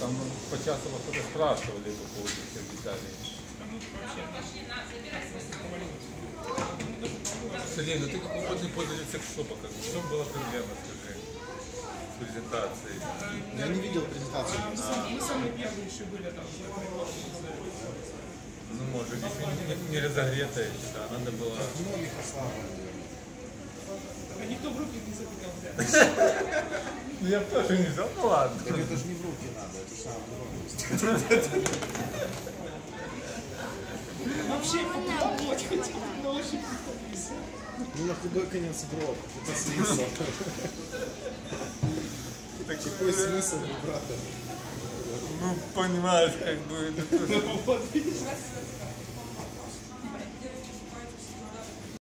Там по часу вас что-то спрашивали по поводу всех деталей. Ну ты как опытный пользователь секс-шопа, как бы, в чем была проблема, скажи, с презентацией? Я не видел презентацию. Мы самые первые еще были там. Ну, может, еще не, не разогретая еще, да, надо было... Многих ослаблены. А никто в руки не запекал. Ну, я тоже не взял, ну ладно. Так это же не в руки надо, это же самое Вообще попробовать хотел, но очень Ну на худой конец в рот. Это смысл. Какой смысл, брата? Ну, понимаешь, как бы... это тоже- Вот, видишь?